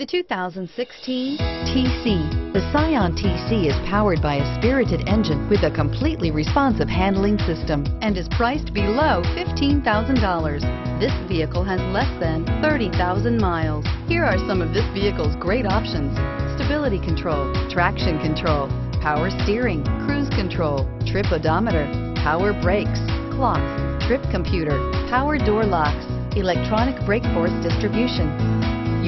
The 2016 TC. The Scion TC is powered by a spirited engine with a completely responsive handling system and is priced below $15,000. This vehicle has less than 30,000 miles. Here are some of this vehicle's great options. Stability control, traction control, power steering, cruise control, trip odometer, power brakes, clock, trip computer, power door locks, electronic brake force distribution.